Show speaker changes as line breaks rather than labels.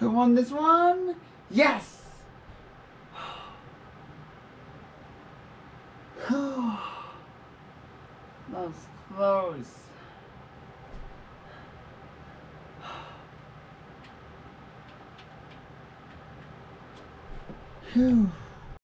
Who won this one? Yes! that was close. Phew.